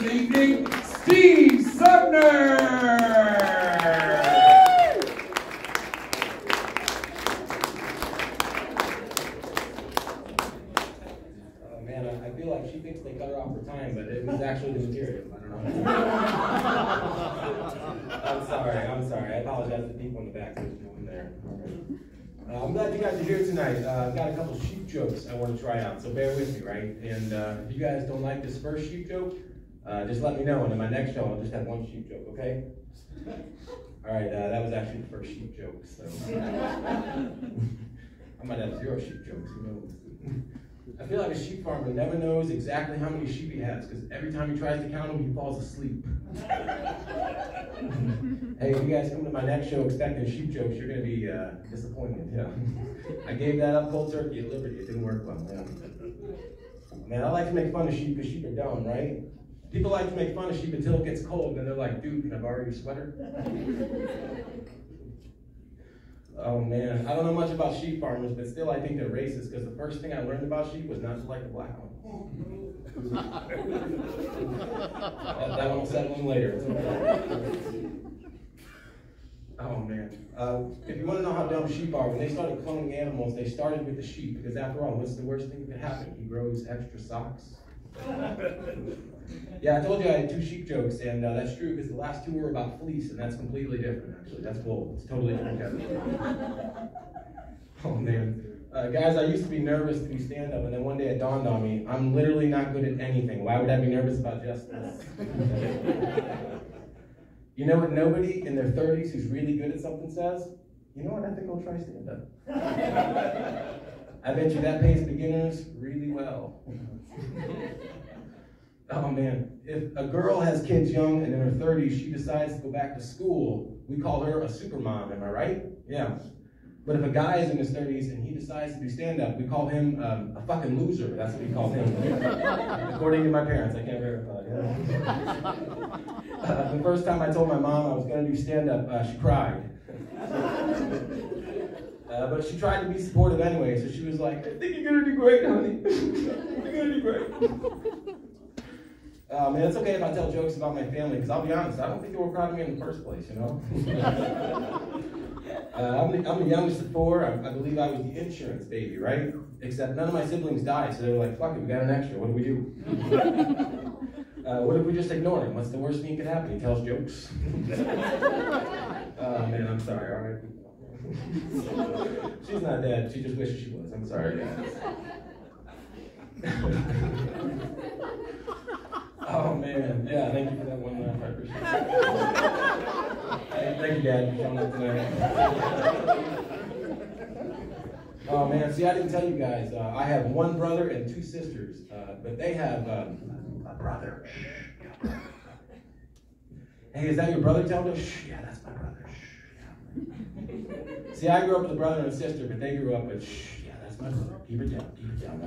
this evening, Steve Sumner. Oh man, I, I feel like she thinks they cut her off for time, but it was actually the material. I don't know. I'm sorry, I'm sorry. I apologize to people in the back. There's no one there. Uh, I'm glad you guys are here tonight. Uh, I've got a couple sheep jokes I want to try out, so bear with me, right? And uh, if you guys don't like this first sheep joke, uh, just let me know, and in my next show, I'll just have one sheep joke, okay? All right, uh, that was actually the first sheep joke, so. I might have zero sheep jokes, who knows? I feel like a sheep farmer never knows exactly how many sheep he has because every time he tries to count them, he falls asleep. hey, if you guys come to my next show expecting sheep jokes, you're going to be uh, disappointed. Yeah. I gave that up cold turkey at Liberty. It didn't work well. Yeah. Man, I like to make fun of sheep because sheep are dumb, right? People like to make fun of sheep until it gets cold, and they're like, dude, can I borrow your sweater? Oh man, I don't know much about sheep farmers, but still I think they're racist because the first thing I learned about sheep was not to like the black one. that, that one will settle in later. Oh man. Uh, if you want to know how dumb sheep are, when they started cloning animals, they started with the sheep because after all, what's the worst thing that could happen? He grows extra socks. Yeah, I told you I had two sheep jokes, and uh, that's true because the last two were about fleece, and that's completely different, actually. That's bull. It's totally different oh, man. Uh, guys, I used to be nervous to do stand up, and then one day it dawned on me I'm literally not good at anything. Why would I be nervous about just this? you know what nobody in their 30s who's really good at something says? You know what? I think I'll try stand up. I bet you that pays beginners really well. Oh man, if a girl has kids young and in her 30s, she decides to go back to school, we call her a super mom, am I right? Yeah. But if a guy is in his 30s and he decides to do stand up, we call him um, a fucking loser. That's what we call him. According to my parents, I can't verify. Yeah. Uh, the first time I told my mom I was going to do stand up, uh, she cried. Uh, but she tried to be supportive anyway, so she was like, I think you're going to do great, honey. you're going to do great. Uh, man, it's okay if I tell jokes about my family, because I'll be honest, I don't think they were proud of me in the first place, you know? uh, I'm, the, I'm, the, youngest of four. I, I, believe I was the insurance baby, right? Except none of my siblings died, so they were like, fuck it, we got an extra. What do we do? uh, what if we just ignore him? What's the worst thing that could happen? He tells jokes. oh, man, I'm sorry, all right? She's not dead. She just wishes she was. I'm sorry, guys. Oh man, yeah, thank you for that one laugh. I appreciate it. thank you, Dad, for showing up tonight. Oh man, see, I didn't tell you guys. Uh, I have one brother and two sisters, uh, but they have um, a brother. Hey, is that your brother? Tell me. Yeah, that's my brother. Yeah. See, I grew up with a brother and a sister, but they grew up with. Shh, yeah, that's my brother. Keep it down. Keep it down.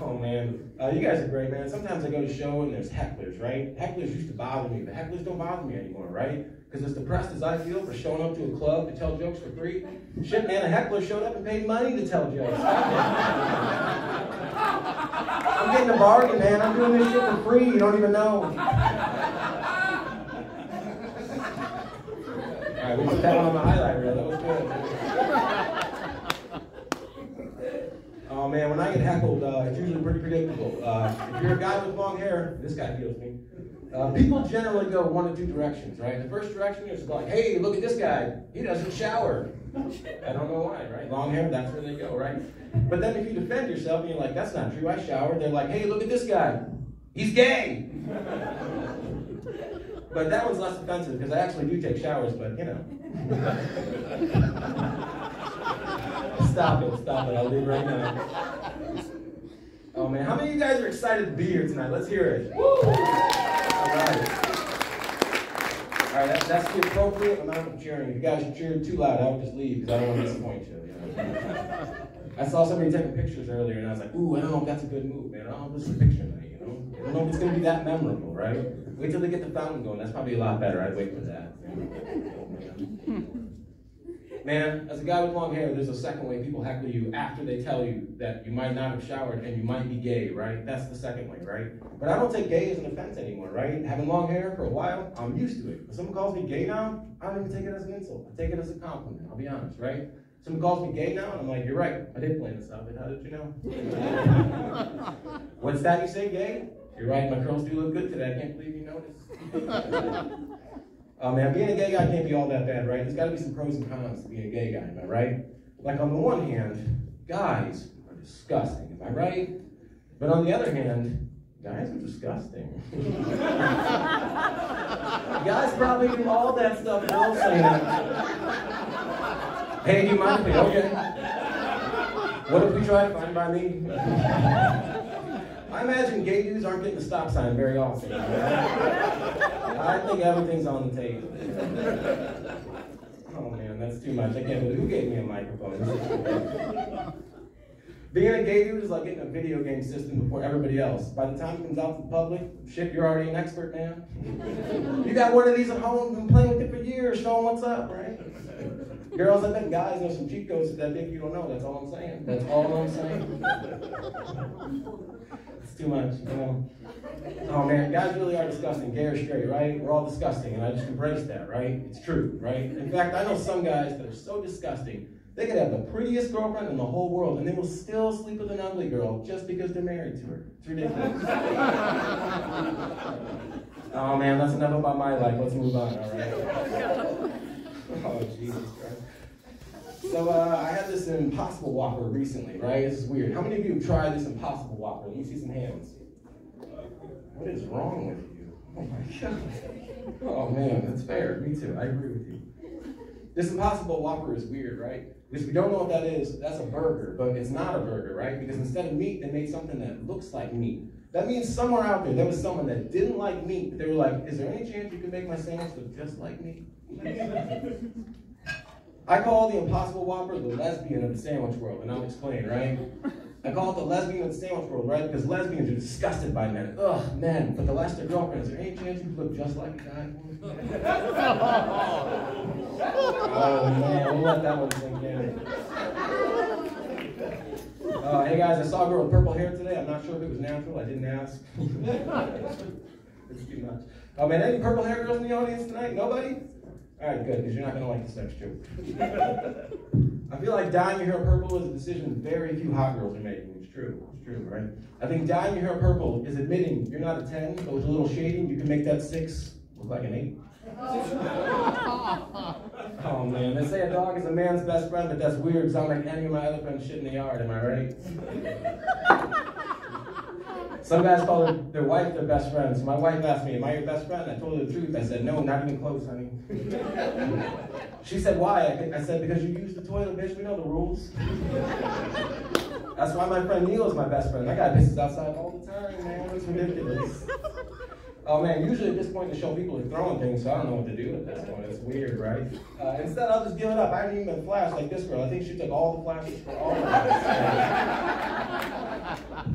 Oh man, uh, you guys are great, man. Sometimes I go to show and there's hecklers, right? Hecklers used to bother me, but hecklers don't bother me anymore, right? Because as depressed as I feel for showing up to a club to tell jokes for free, shit, man, a heckler showed up and paid money to tell jokes. I'm getting a bargain, man. I'm doing this shit for free. You don't even know. All right, we put that on the highlight reel. That was good. Oh man, when I get heckled, uh, it's usually pretty predictable. Uh, if you're a guy with long hair, this guy feels me. Uh, people generally go one of two directions, right? The first direction is like, hey, look at this guy. He doesn't shower. I don't know why, right? Long hair, that's where they go, right? But then if you defend yourself and you're like, that's not true, I shower, they're like, hey, look at this guy. He's gay. but that one's less offensive because I actually do take showers, but you know. Stop it, stop it. I'll leave right now. Oh man, how many of you guys are excited to be here tonight? Let's hear it. All right. All right, that, that's the appropriate amount of cheering. If you guys cheer too loud, I would just leave because I don't want to disappoint you. you know? I saw somebody taking pictures earlier, and I was like, ooh, I don't know if that's a good move, man. I don't know if this is a picture night, you know? I don't know if it's going to be that memorable, right? Wait till they get the fountain going. That's probably a lot better. I'd wait for that. Man, as a guy with long hair, there's a second way people heckle you after they tell you that you might not have showered and you might be gay, right? That's the second way, right? But I don't take gay as an offense anymore, right? Having long hair for a while, I'm used to it. If someone calls me gay now, I don't even take it as an insult. I take it as a compliment, I'll be honest, right? Someone calls me gay now, and I'm like, you're right, I did plan this outfit. How did you know? What's that you say, gay? You're right, my curls do look good today. I can't believe you noticed. Oh man, being a gay guy can't be all that bad, right? There's got to be some pros and cons to being a gay guy, am I right? Like on the one hand, guys are disgusting, am I right? But on the other hand, guys are disgusting. guys probably do all that stuff say Hey, do you mind okay? What if we try Fine by me? I imagine gay dudes aren't getting the stop sign very often. I think everything's on the table. Oh man, that's too much. I can't believe who gave me a microphone. Being a gay dude is like getting a video game system before everybody else. By the time it comes out to the public, shit, you're already an expert, man. You got one of these at home, been playing with it for years, showing what's up, right? Girls, I bet guys know some cheat codes that think you don't know. That's all I'm saying. That's all I'm saying. It's too much, you know. Oh man, guys really are disgusting. Gay or straight, right? We're all disgusting, and I just embrace that, right? It's true, right? In fact, I know some guys that are so disgusting, they could have the prettiest girlfriend in the whole world, and they will still sleep with an ugly girl just because they're married to her. It's ridiculous. oh man, that's enough about my life. Let's move on, all right? Oh, Jesus Christ. So uh, I had this Impossible Whopper recently, right? This is weird. How many of you have tried this Impossible Whopper? Let me see some hands. What is wrong with you? Oh my God. Oh man, that's fair. Me too. I agree with you. This Impossible Whopper is weird, right? Because we don't know what that is. That's a burger, but it's not a burger, right? Because instead of meat, they made something that looks like meat. That means somewhere out there, there was someone that didn't like meat. They were like, is there any chance you could make my sandwich look just like meat? I call the Impossible Whopper the lesbian of the sandwich world, and I'll explain, right? I call it the lesbian of the sandwich world, right? Because lesbians are disgusted by men. Ugh, men, but the last their girlfriend, is there any chance you look just like a guy? oh man, we'll let that one sink in. Uh, hey guys, I saw a girl with purple hair today. I'm not sure if it was natural. I didn't ask. it's too much. Oh man, any purple hair girls in the audience tonight? Nobody? All right, good, because you're not going to like this next joke. I feel like dyeing your hair purple is a decision very few hot girls are making. It's true. It's true, right? I think dyeing your hair purple is admitting you're not a 10, but with a little shading, you can make that 6 look like an 8. oh man, they say a dog is a man's best friend, but that's weird because I don't make any of my other friends shit in the yard, am I right? Some guys call their, their wife their best friend. So my wife asked me, Am I your best friend? I told her the truth. I said, No, not even close, honey. she said, Why? I, I said, Because you use the toilet, bitch. We know the rules. That's why my friend Neil is my best friend. That guy pisses outside all the time, man. It's ridiculous. Oh man, usually at this point the show people are throwing things, so I don't know what to do at this point. It's weird, right? Uh, instead, I'll just give it up. I didn't even flash like this girl. I think she took all the flashes for all of us.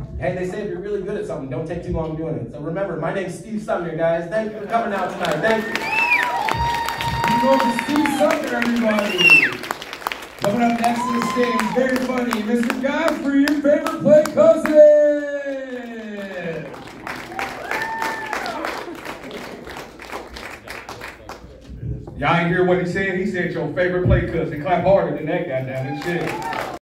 hey, they say if you're really good at something, don't take too long doing it. So remember, my name's Steve Sumner, guys. Thank you for coming out tonight. Thank you. You go to Steve Sumner, everybody. Coming up next to the stage, very funny, Mr. Godfrey, your favorite play cousin. Y'all ain't hear what he said? He said your favorite play cousin. Clap harder than that, goddamn it. Shit.